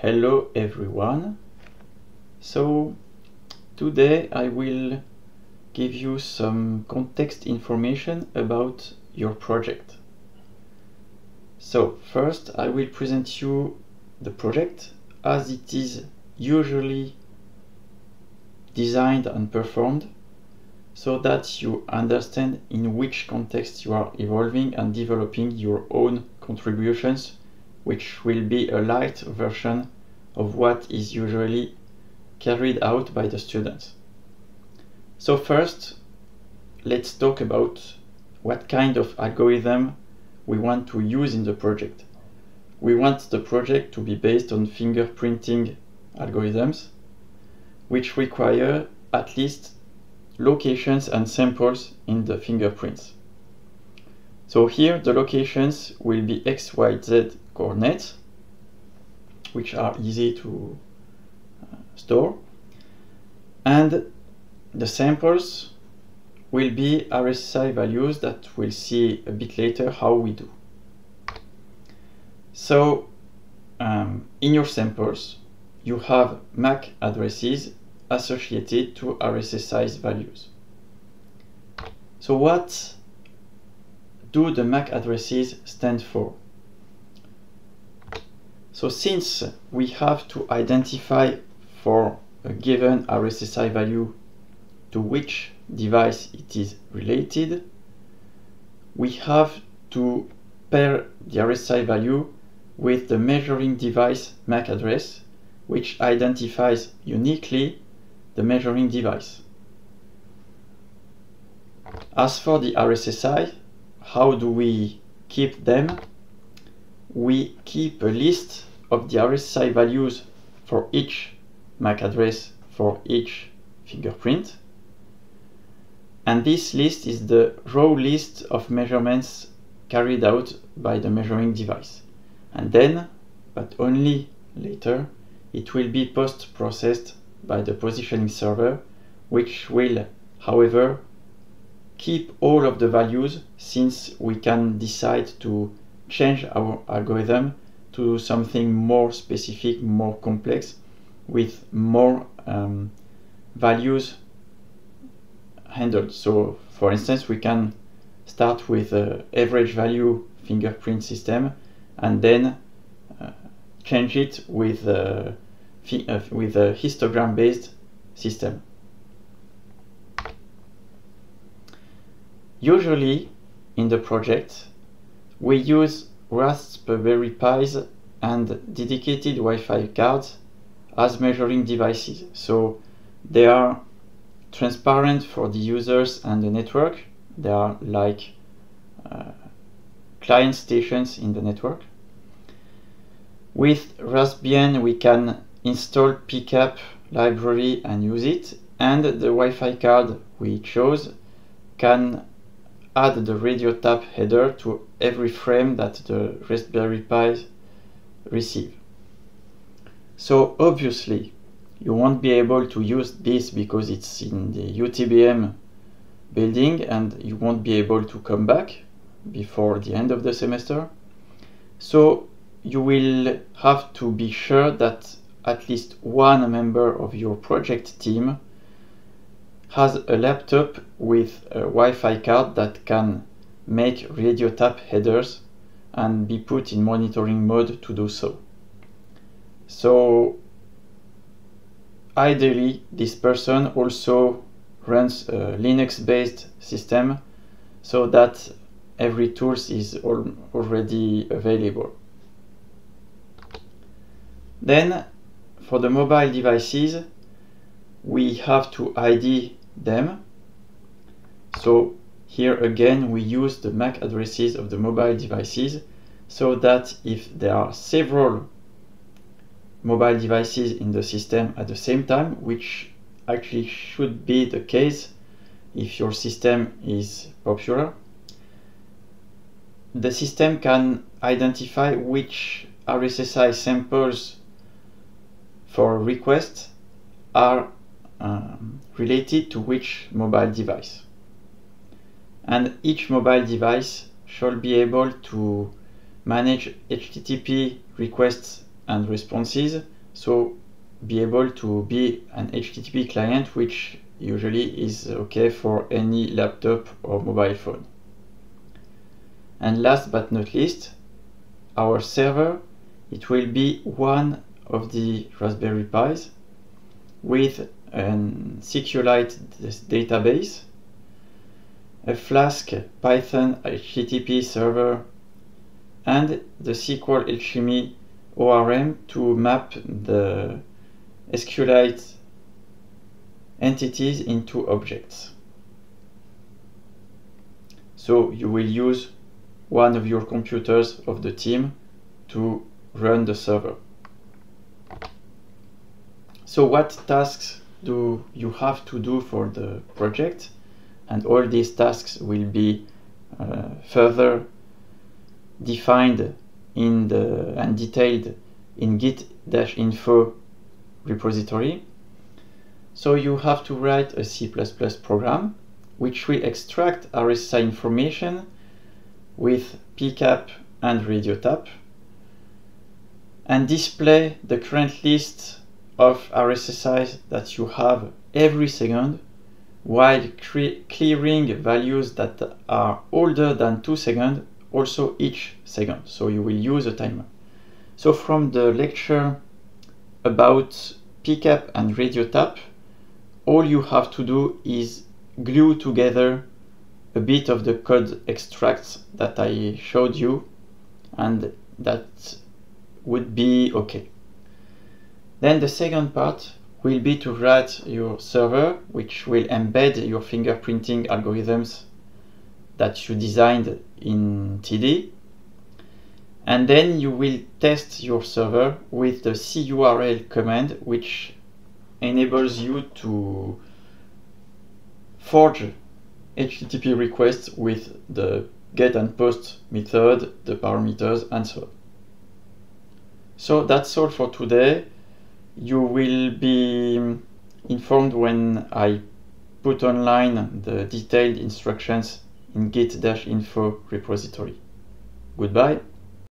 Hello everyone. So today I will give you some context information about your project. So first I will present you the project as it is usually designed and performed so that you understand in which context you are evolving and developing your own contributions which will be a light version of what is usually carried out by the students. So first, let's talk about what kind of algorithm we want to use in the project. We want the project to be based on fingerprinting algorithms, which require at least locations and samples in the fingerprints. So here the locations will be x, y, z coordinates, which are easy to uh, store. And the samples will be RSSI values that we'll see a bit later how we do. So um, in your samples, you have MAC addresses associated to RSSI values. So what do the MAC addresses stand for? So since we have to identify for a given RSSI value to which device it is related, we have to pair the RSSI value with the measuring device MAC address, which identifies uniquely the measuring device. As for the RSSI, how do we keep them? We keep a list of the RSSI values for each MAC address for each fingerprint. And this list is the raw list of measurements carried out by the measuring device. And then, but only later, it will be post-processed by the positioning server, which will, however, keep all of the values since we can decide to change our algorithm to something more specific, more complex, with more um, values handled. So, for instance, we can start with an average value fingerprint system and then uh, change it with uh, with a histogram based system. Usually in the project we use Raspberry Pis and dedicated Wi-Fi cards as measuring devices. So they are transparent for the users and the network. They are like uh, client stations in the network. With Raspbian we can install PCAP library and use it and the Wi-Fi card we chose can add the radio tap header to every frame that the Raspberry Pi receive. So obviously you won't be able to use this because it's in the UTBM building and you won't be able to come back before the end of the semester. So you will have to be sure that at least one member of your project team has a laptop with a Wi-Fi card that can make radio tap headers and be put in monitoring mode to do so. So ideally this person also runs a Linux based system so that every tools is al already available. Then for the mobile devices we have to ID them. So here again we use the MAC addresses of the mobile devices so that if there are several mobile devices in the system at the same time, which actually should be the case if your system is popular, the system can identify which RSSI samples for request are um, related to which mobile device. And each mobile device shall be able to manage HTTP requests and responses. So be able to be an HTTP client, which usually is okay for any laptop or mobile phone. And last but not least, our server, it will be one of the Raspberry Pis with a SQLite database, a Flask Python HTTP server, and the SQL Alchemy ORM to map the SQLite entities into objects. So you will use one of your computers of the team to run the server. So what tasks do you have to do for the project? And all these tasks will be uh, further defined in the and detailed in git-info repository. So you have to write a C++ program which will extract RSSI information with PCAP and radio tap and display the current list of RSSIs that you have every second while clearing values that are older than 2 seconds also each second. So you will use a timer. So from the lecture about PCAP and radio tap, all you have to do is glue together a bit of the code extracts that I showed you and that would be okay. Then the second part will be to write your server which will embed your fingerprinting algorithms that you designed in TD and then you will test your server with the curl command which enables you to forge HTTP requests with the get and post method, the parameters and so on. So that's all for today. You will be informed when I put online the detailed instructions in git-info repository. Goodbye.